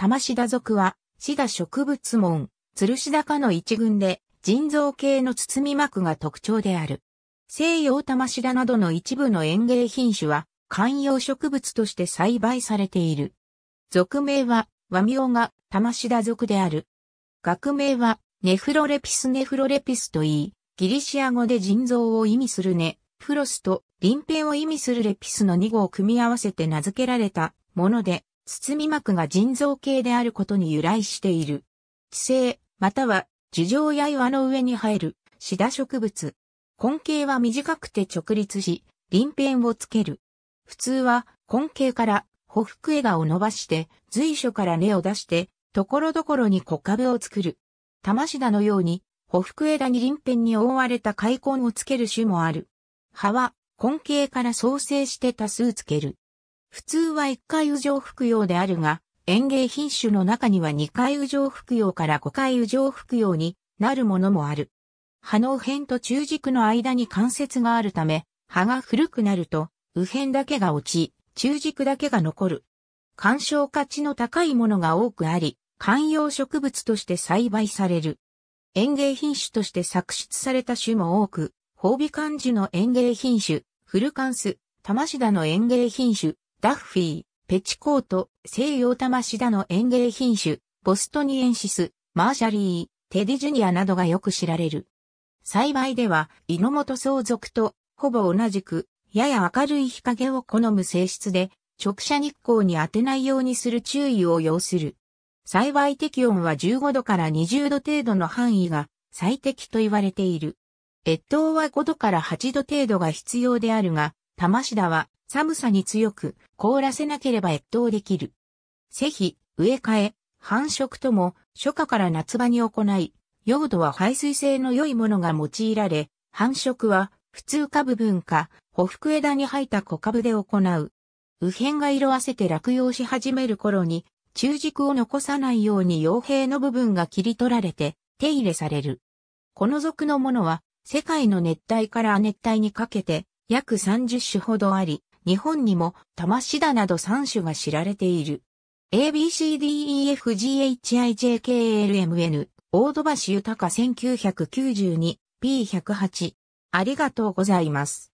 玉シダ属は、シダ植物門、吊るし高の一群で、腎臓系の包み膜が特徴である。西洋玉シダなどの一部の園芸品種は、観葉植物として栽培されている。属名は、和名が玉シダ属である。学名は、ネフロレピスネフロレピスと言い、ギリシア語で腎臓を意味するネ、フロスと鱗片を意味するレピスの2語を組み合わせて名付けられたもので、包み膜が腎臓系であることに由来している。地性、または樹状や岩の上に生えるシダ植物。根茎は短くて直立し、鱗片をつける。普通は根茎から匍匐枝を伸ばして、随所から根を出して、ところどころに小株を作る。玉シダのように、匍匐枝に鱗片に覆われた開根をつける種もある。葉は根茎から創生して多数つける。普通は一回右上服用であるが、園芸品種の中には二回右上服用から五回右上服用になるものもある。葉の右辺と中軸の間に関節があるため、葉が古くなると、右辺だけが落ち、中軸だけが残る。鑑賞価値の高いものが多くあり、観葉植物として栽培される。園芸品種として作出された種も多く、褒美漢樹の園芸品種、フルカンス、玉シダの園芸品種、ダッフィー、ペチコート、西洋玉シダの園芸品種、ボストニエンシス、マーシャリー、テディジュニアなどがよく知られる。栽培では、猪本相続とほぼ同じく、やや明るい日陰を好む性質で、直射日光に当てないようにする注意を要する。栽培適温は15度から20度程度の範囲が最適と言われている。越冬は5度から8度程度が必要であるが、玉シダは寒さに強く凍らせなければ越冬できる。施肥、植え替え、繁殖とも初夏から夏場に行い、用土は排水性の良いものが用いられ、繁殖は普通株分か、匍匐枝に生えた小株で行う。右辺が色あせて落葉し始める頃に、中軸を残さないように傭兵の部分が切り取られて手入れされる。この属のものは世界の熱帯から亜熱帯にかけて約30種ほどあり、日本にも玉シダなど3種が知られている。ABCDEFGHIJKLMN 大戸橋豊1992 P108 ありがとうございます。